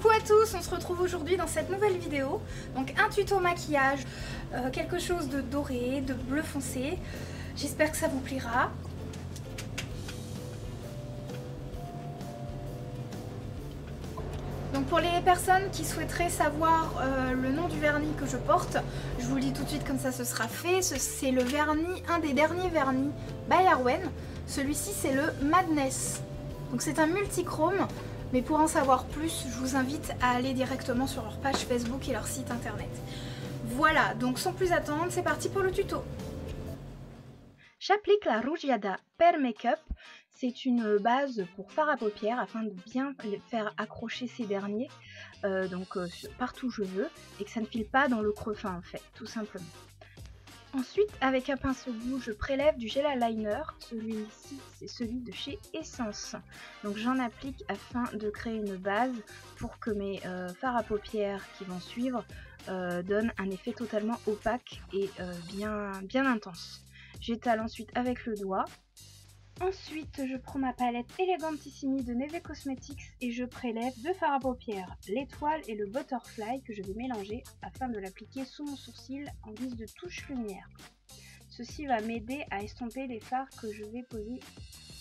Coucou à tous, on se retrouve aujourd'hui dans cette nouvelle vidéo. Donc un tuto maquillage, euh, quelque chose de doré, de bleu foncé. J'espère que ça vous plaira. Donc pour les personnes qui souhaiteraient savoir euh, le nom du vernis que je porte, je vous le dis tout de suite comme ça ce sera fait. C'est le vernis, un des derniers vernis by Arwen. Celui-ci c'est le Madness. Donc c'est un multichrome, mais pour en savoir plus, je vous invite à aller directement sur leur page Facebook et leur site internet. Voilà, donc sans plus attendre, c'est parti pour le tuto. J'applique la Rougiada Per Makeup. C'est une base pour fard à paupières afin de bien faire accrocher ces derniers euh, donc euh, partout où je veux et que ça ne file pas dans le creux fin en fait, tout simplement. Ensuite, avec un pinceau bout, je prélève du gel eyeliner. Celui-ci, c'est celui de chez Essence. Donc j'en applique afin de créer une base pour que mes euh, fards à paupières qui vont suivre euh, donnent un effet totalement opaque et euh, bien, bien intense. J'étale ensuite avec le doigt Ensuite, je prends ma palette Elegantissimi de Neve Cosmetics et je prélève deux fards à paupières, l'étoile et le butterfly que je vais mélanger afin de l'appliquer sous mon sourcil en guise de touche lumière. Ceci va m'aider à estomper les fards que je vais poser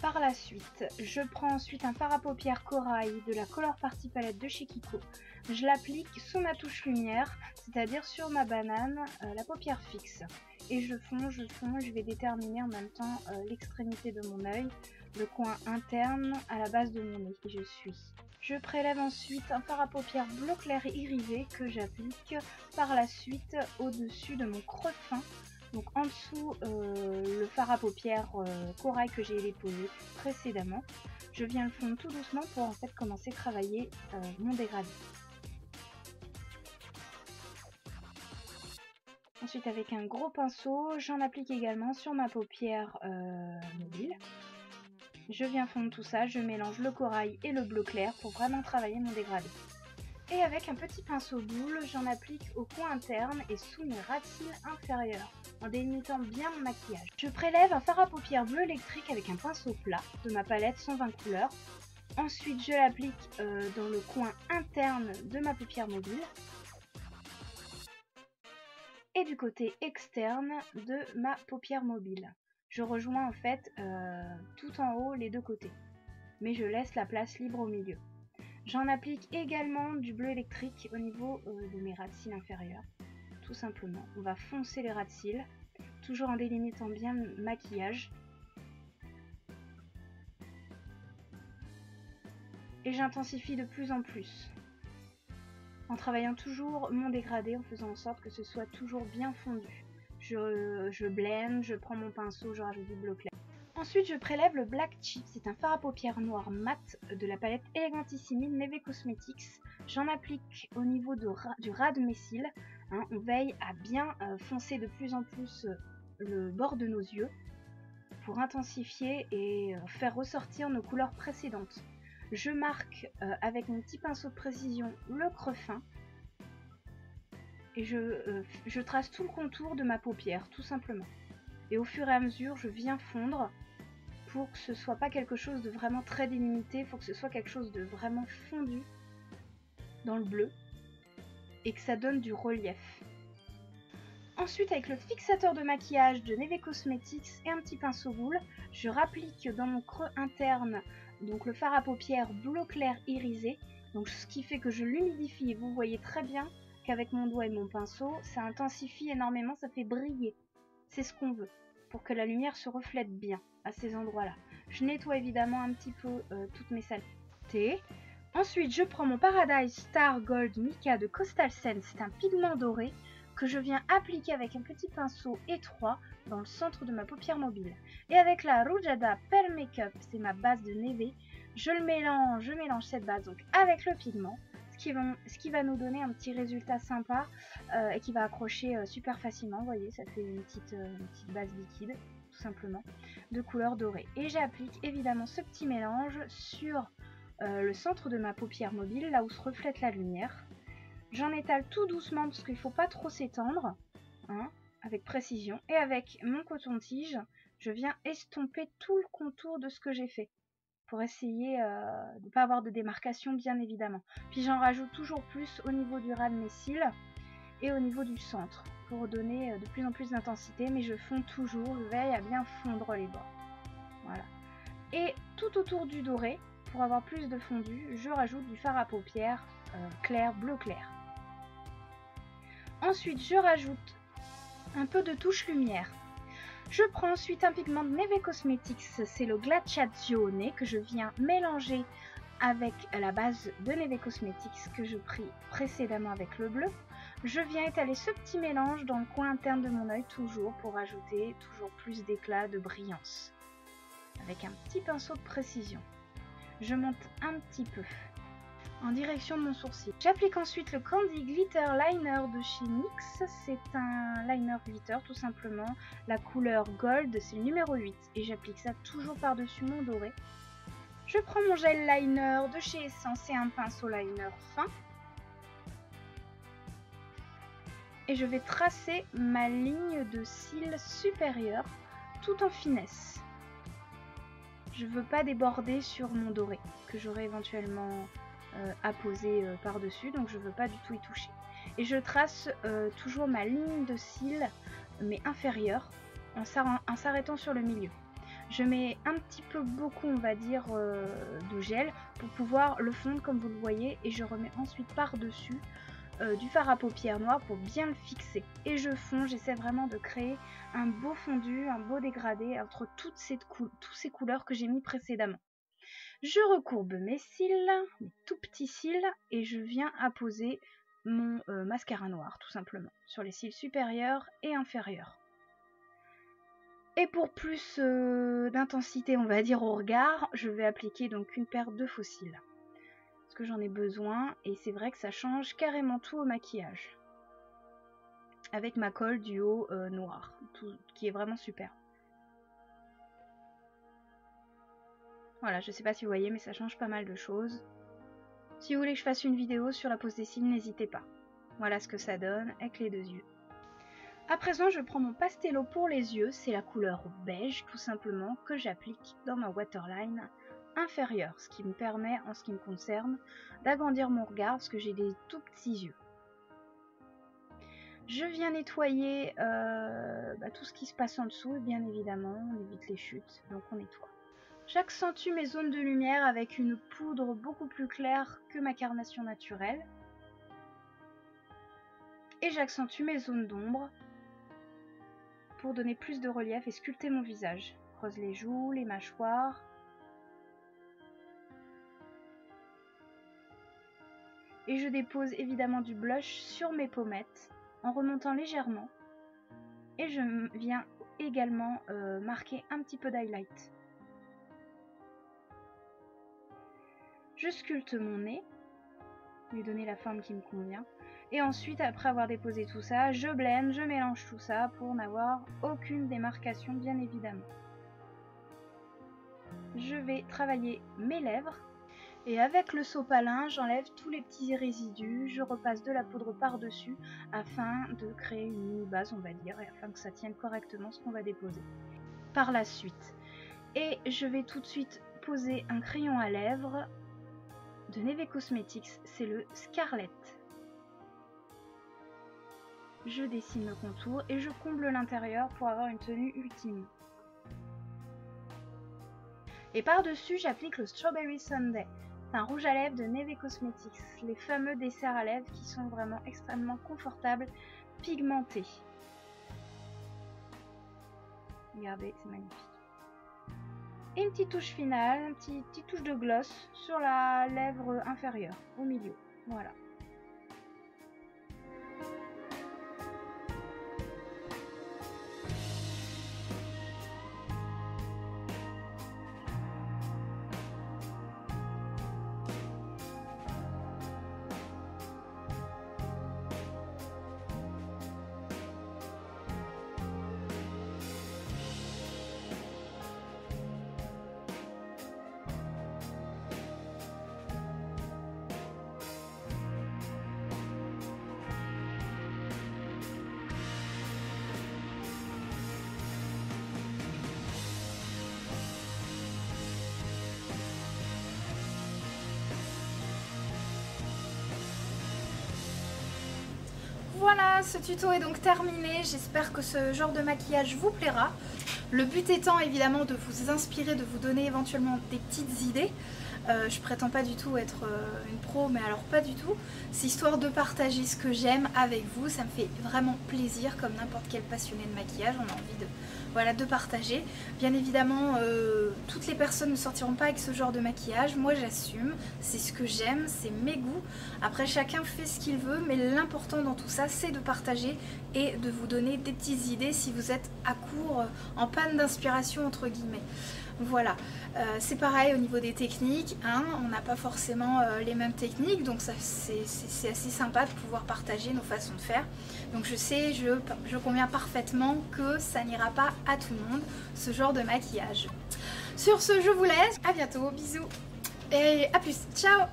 par la suite. Je prends ensuite un fard à paupières corail de la Color Party Palette de chez Kiko. Je l'applique sous ma touche lumière, c'est-à-dire sur ma banane, euh, la paupière fixe et je fonds, je fonds, je vais déterminer en même temps euh, l'extrémité de mon œil, le coin interne à la base de mon nez je suis. Je prélève ensuite un fard à paupières bleu clair irisé que j'applique par la suite au-dessus de mon creux fin. Donc en dessous euh, le fard à paupières euh, corail que j'ai déposé précédemment. Je viens le fondre tout doucement pour en fait commencer à travailler mon dégradé. Ensuite avec un gros pinceau, j'en applique également sur ma paupière euh, mobile. Je viens fondre tout ça, je mélange le corail et le bleu clair pour vraiment travailler mon dégradé. Et avec un petit pinceau boule, j'en applique au coin interne et sous mes ras inférieurs, en délimitant bien mon maquillage. Je prélève un fard à paupières bleu électrique avec un pinceau plat de ma palette 120 couleurs. Ensuite, je l'applique euh, dans le coin interne de ma paupière mobile et du côté externe de ma paupière mobile. Je rejoins en fait euh, tout en haut les deux côtés, mais je laisse la place libre au milieu. J'en applique également du bleu électrique au niveau euh, de mes ras de cils inférieurs, tout simplement. On va foncer les ras de cils, toujours en délimitant bien le maquillage. Et j'intensifie de plus en plus en travaillant toujours mon dégradé, en faisant en sorte que ce soit toujours bien fondu. Je, je blende, je prends mon pinceau, je rajoute du bleu clair. Ensuite, je prélève le Black Chip. C'est un fard à paupières noir mat de la palette Elegantissimi Neve Cosmetics. J'en applique au niveau du ras de mes cils. Hein. on veille à bien euh, foncer de plus en plus euh, le bord de nos yeux pour intensifier et euh, faire ressortir nos couleurs précédentes. Je marque avec mon petit pinceau de précision le creux fin. Et je, trace tout le contour de ma paupière, tout simplement. Et au fur et à mesure, je viens fondre pour que ce soit pas quelque chose de vraiment très délimité, faut que ce soit quelque chose de vraiment fondu dans le bleu et que ça donne du relief. Ensuite, avec le fixateur de maquillage de Neve Cosmetics et un petit pinceau boule, je rapplique dans mon creux interne donc le fard à paupières bleu clair irisé. Ce qui fait que je l'humidifie. Vous voyez très bien qu'avec mon doigt et mon pinceau, ça intensifie énormément, ça fait briller. C'est ce qu'on veut, pour que la lumière se reflète bien à ces endroits-là. Je nettoie évidemment un petit peu euh, toutes mes saletés. Ensuite, je prends mon Paradise Star Gold Mica de Coastal Sense. C'est un pigment doré que je viens appliquer avec un petit pinceau étroit dans le centre de ma paupière mobile. Et avec la Rujada Per Makeup, c'est ma base de Neve, je le mélange, je mélange cette base donc avec le pigment, ce qui, va, nous donner un petit résultat sympa euh, et qui va accrocher euh, super facilement. Vous voyez, ça fait une petite, euh, une petite base liquide, tout simplement, de couleur dorée. Et j'applique évidemment ce petit mélange sur le centre de ma paupière mobile, là où se reflète la lumière. J'en étale tout doucement parce qu'il ne faut pas trop s'étendre. Hein avec précision. Et avec mon coton-tige, je viens estomper tout le contour de ce que j'ai fait. Pour essayer de ne pas avoir de démarcation bien évidemment. Puis j'en rajoute toujours plus au niveau du ras de mes cils et au niveau du centre pour donner de plus en plus d'intensité mais je fonds toujours, je veille à bien fondre les bords. Voilà. Et tout autour du doré, pour avoir plus de fondu, je rajoute du fard à paupières clair, bleu clair. Ensuite, je rajoute un peu de touche lumière. Je prends ensuite un pigment de Neve Cosmetics, c'est le Glaciazione que je viens mélanger avec la base de Neve Cosmetics que je pris précédemment avec le bleu. Je viens étaler ce petit mélange dans le coin interne de mon œil toujours pour ajouter toujours plus d'éclat, de brillance. Avec un petit pinceau de précision. Je monte un petit peu en direction de mon sourcil. J'applique ensuite le Candy Glitter Liner de chez NYX. C'est un liner glitter tout simplement. La couleur gold, c'est le numéro 8. Et j'applique ça toujours par-dessus mon doré. Je prends mon gel liner de chez Essence et un pinceau liner fin. Et je vais tracer ma ligne de cils supérieure tout en finesse. Je veux pas déborder sur mon doré que j'aurai éventuellement euh, à poser euh, par-dessus, donc je veux pas du tout y toucher. Et je trace euh, toujours ma ligne de cils, mais inférieure, en s'arrêtant sur le milieu. Je mets un petit peu beaucoup, on va dire, de gel pour pouvoir le fondre comme vous le voyez, et je remets ensuite par-dessus du fard à paupières noir pour bien le fixer. Et je fonds, j'essaie vraiment de créer un beau fondu, un beau dégradé entre toutes ces, toutes ces couleurs que j'ai mis précédemment. Je recourbe mes cils, mes tout petits cils, et je viens apposer mon euh, mascara noir, tout simplement, sur les cils supérieurs et inférieurs. Et pour plus euh, d'intensité, on va dire, au regard, je vais appliquer donc une paire de faux cils. Parce que j'en ai besoin, et c'est vrai que ça change carrément tout au maquillage. Avec ma colle du haut euh, noir, qui est vraiment super. Voilà, je sais pas si vous voyez, mais ça change pas mal de choses. Si vous voulez que je fasse une vidéo sur la pose des cils, n'hésitez pas. Voilà ce que ça donne avec les deux yeux. À présent, je prends mon pastello pour les yeux, c'est la couleur beige tout simplement que j'applique dans ma waterline inférieure, ce qui me permet, en ce qui me concerne, d'agrandir mon regard parce que j'ai des tout petits yeux. Je viens nettoyer euh, bah, tout ce qui se passe en dessous, bien évidemment, on évite les chutes, donc on nettoie. J'accentue mes zones de lumière avec une poudre beaucoup plus claire que ma carnation naturelle. Et j'accentue mes zones d'ombre pour donner plus de relief et sculpter mon visage. Creuse les joues, les mâchoires. Et je dépose évidemment du blush sur mes pommettes en remontant légèrement. Et je viens également euh, marquer un petit peu d'highlight. Je sculpte mon nez, lui donner la forme qui me convient. Et ensuite, après avoir déposé tout ça, je blende, je mélange tout ça pour n'avoir aucune démarcation, bien évidemment. Je vais travailler mes lèvres. Et avec le sopalin, j'enlève tous les petits résidus, je repasse de la poudre par-dessus afin de créer une base, on va dire, et afin que ça tienne correctement ce qu'on va déposer. Par la suite. Et je vais tout de suite poser un crayon à lèvres de Neve Cosmetics, c'est le Scarlet. Je dessine le contour et je comble l'intérieur pour avoir une tenue ultime. Et par-dessus, j'applique le Strawberry Sunday. C'est un rouge à lèvres de Neve Cosmetics, les fameux desserts à lèvres qui sont vraiment extrêmement confortables, pigmentés. Regardez, c'est magnifique. Et une petite touche finale, une petite, touche de gloss sur la lèvre inférieure, au milieu. Voilà. Voilà, ce tuto est donc terminé. J'espère que ce genre de maquillage vous plaira. Le but étant évidemment de vous inspirer, de vous donner éventuellement des petites idées. Euh, je prétends pas du tout être euh, une pro, mais alors pas du tout. C'est histoire de partager ce que j'aime avec vous. Ça me fait vraiment plaisir, comme n'importe quel passionné de maquillage. On a envie de, voilà, de partager. Bien évidemment, euh, toutes les personnes ne sortiront pas avec ce genre de maquillage. Moi, j'assume. C'est ce que j'aime, c'est mes goûts. Après, chacun fait ce qu'il veut, mais l'important dans tout ça, c'est de partager et de vous donner des petites idées si vous êtes à court, en panne d'inspiration entre guillemets. Voilà, euh, c'est pareil au niveau des techniques, hein. on n'a pas forcément euh, les mêmes techniques, donc c'est assez sympa de pouvoir partager nos façons de faire. Donc je sais, je, je conviens parfaitement que ça n'ira pas à tout le monde, ce genre de maquillage. Sur ce, je vous laisse, à bientôt, bisous, et à plus, ciao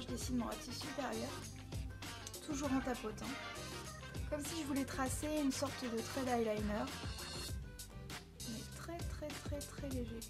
je dessine mon ratis supérieur, toujours en tapotant, comme si je voulais tracer une sorte de trait d'eyeliner très très très très léger.